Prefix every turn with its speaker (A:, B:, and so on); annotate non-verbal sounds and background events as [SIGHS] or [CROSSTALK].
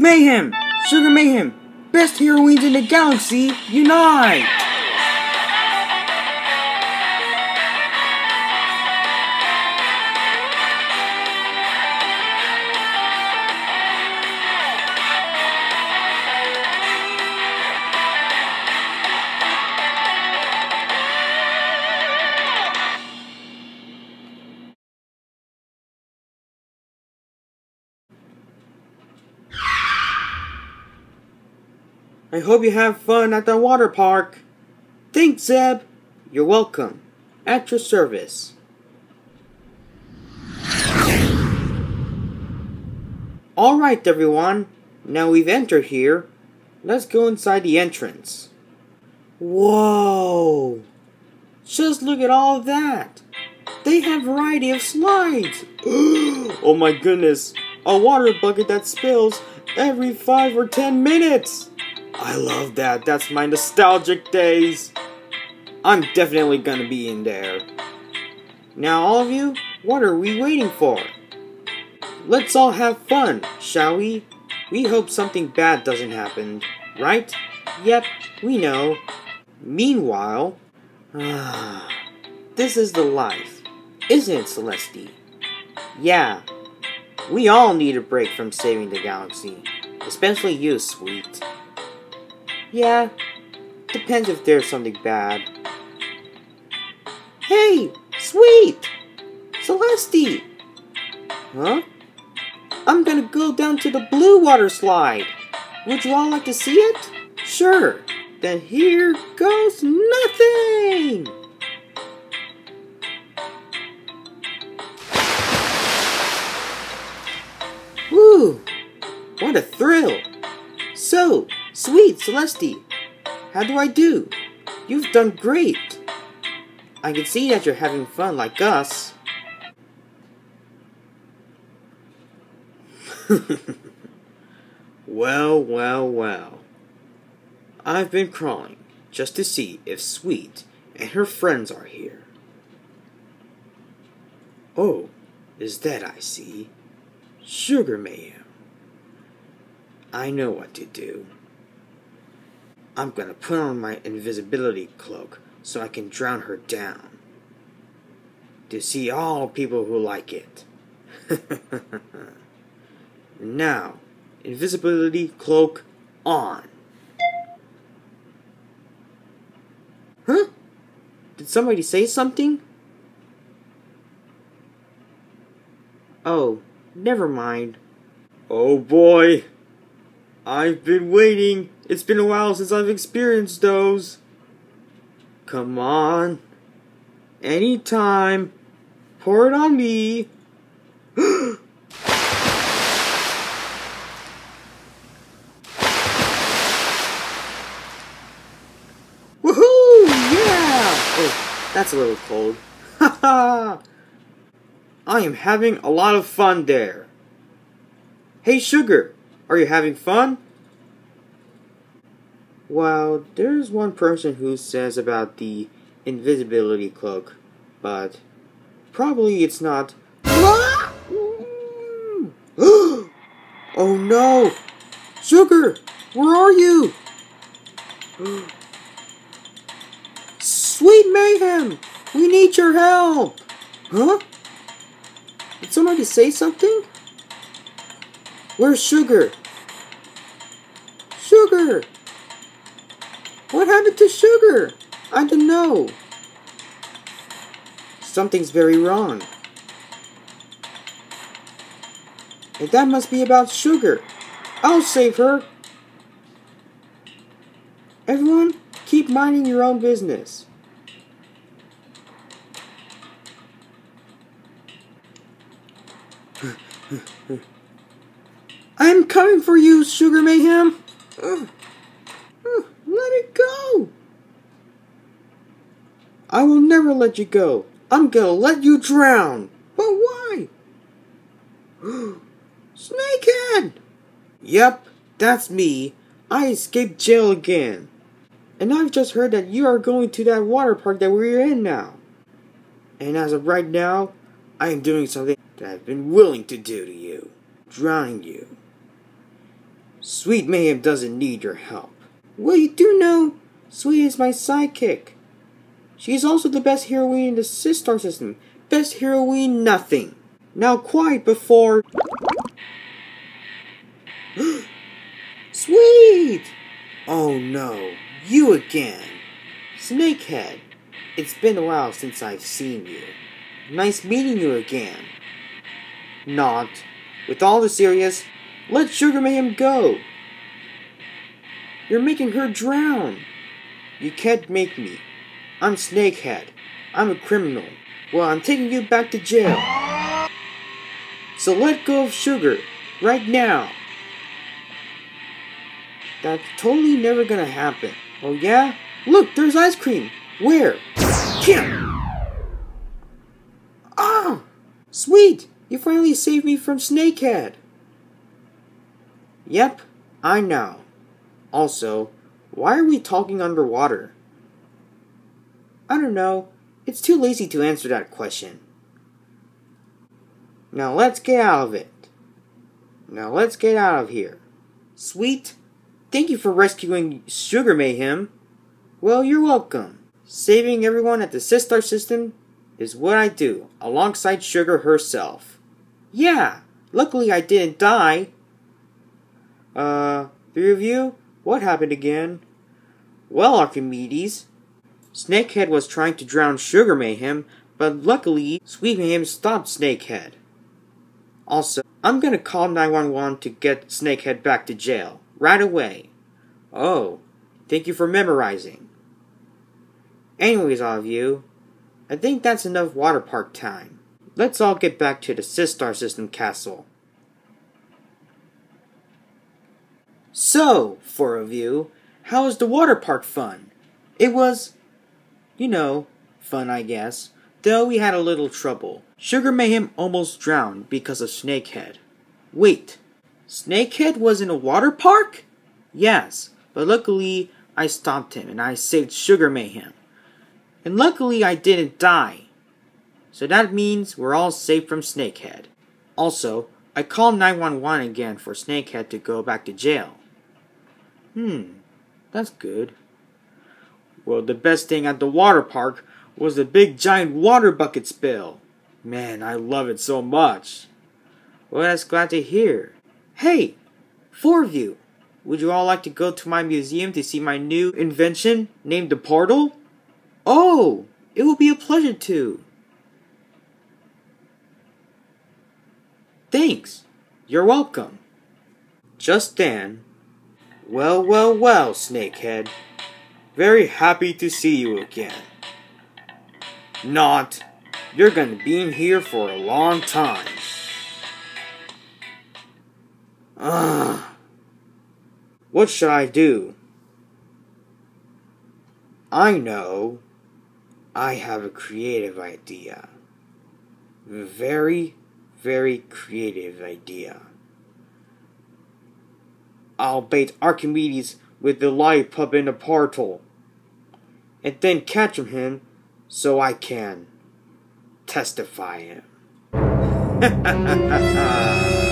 A: Mayhem! Sugar Mayhem! Best heroines in the galaxy, unite! I hope you have fun at the water park. Thanks, Zeb. You're welcome. At your service. Alright, everyone. Now we've entered here. Let's go inside the entrance. Whoa! Just look at all that. They have variety of slides. [GASPS] oh my goodness. A water bucket that spills every 5 or 10 minutes. I love that. That's my nostalgic days. I'm definitely gonna be in there. Now, all of you, what are we waiting for? Let's all have fun, shall we? We hope something bad doesn't happen, right? Yep, we know. Meanwhile, [SIGHS] this is the life, isn't it, Celeste? Yeah, we all need a break from saving the galaxy, especially you, Sweet. Yeah, depends if there's something bad. Hey, sweet! Celeste! Huh? I'm gonna go down to the blue water slide. Would you all like to see it? Sure. Then here goes nothing! Woo! What a thrill! So, Sweet Celeste, how do I do? You've done great. I can see that you're having fun like us. [LAUGHS] well, well, well. I've been crawling just to see if Sweet and her friends are here. Oh, is that I see? Sugar Mayhem. I know what to do. I'm gonna put on my invisibility cloak so I can drown her down. To see all people who like it. [LAUGHS] now, invisibility cloak on. Huh? Did somebody say something? Oh, never mind. Oh boy. I've been waiting. It's been a while since I've experienced those. Come on. Anytime. Pour it on me. [GASPS] Woohoo! Yeah! Oh, that's a little cold. Haha! [LAUGHS] I am having a lot of fun there. Hey, Sugar, are you having fun? Well, there's one person who says about the invisibility cloak, but probably it's not. [GASPS] oh no! Sugar! Where are you? [GASPS] Sweet Mayhem! We need your help! Huh? Did somebody say something? Where's Sugar? Sugar! What happened to Sugar? I don't know. Something's very wrong. And that must be about Sugar. I'll save her. Everyone, keep minding your own business. [LAUGHS] I'm coming for you, Sugar Mayhem. Uh, uh, let it go. I will never let you go. I'm gonna let you drown. But why? [GASPS] Snakehead! Yep, that's me. I escaped jail again. And I've just heard that you are going to that water park that we're in now. And as of right now, I am doing something that I've been willing to do to you. Drowning you. Sweet Mayhem doesn't need your help. Well, you do know Sweet is my sidekick. She's also the best heroine in the Sistar system. Best heroine nothing. Now quiet before... [GASPS] Sweet! Oh no, you again. Snakehead, it's been a while since I've seen you. Nice meeting you again. Not. With all the serious, let Sugar Mayhem go. You're making her drown. You can't make me. I'm Snakehead. I'm a criminal. Well, I'm taking you back to jail. So let go of Sugar. Right now. That's totally never gonna happen. Oh yeah? Look, there's ice cream. Where? Kim! Ah! Sweet! You finally saved me from Snakehead. Yep, I know. Also, why are we talking underwater? I don't know. It's too lazy to answer that question. Now let's get out of it. Now let's get out of here. Sweet, thank you for rescuing Sugar Mayhem. Well, you're welcome. Saving everyone at the Sistar system is what I do, alongside Sugar herself. Yeah, luckily I didn't die. Uh, three of you? What happened again? Well, Archimedes, Snakehead was trying to drown Sugar Mayhem, but luckily, Sweet Mayhem stopped Snakehead. Also, I'm gonna call 911 to get Snakehead back to jail. Right away. Oh, thank you for memorizing. Anyways, all of you, I think that's enough water park time. Let's all get back to the Sistar System Castle. So, for a view, how was the water park fun? It was, you know, fun I guess, though we had a little trouble. Sugar Mayhem almost drowned because of Snakehead. Wait, Snakehead was in a water park? Yes, but luckily I stopped him and I saved Sugar Mayhem. And luckily I didn't die. So that means we're all safe from Snakehead. Also, I called 911 again for Snakehead to go back to jail. Hmm, that's good. Well, the best thing at the water park was the big giant water bucket spill. Man, I love it so much. Well, that's glad to hear. Hey, four of you, would you all like to go to my museum to see my new invention named the Portal? Oh, it will be a pleasure to. Thanks. You're welcome. Just then, well, well, well, Snakehead. Very happy to see you again. Not. You're gonna be in here for a long time. Ugh. What should I do? I know. I have a creative idea. Very, very creative idea. I'll bait Archimedes with the light pup in the portal, and then catch him so I can testify him. [LAUGHS]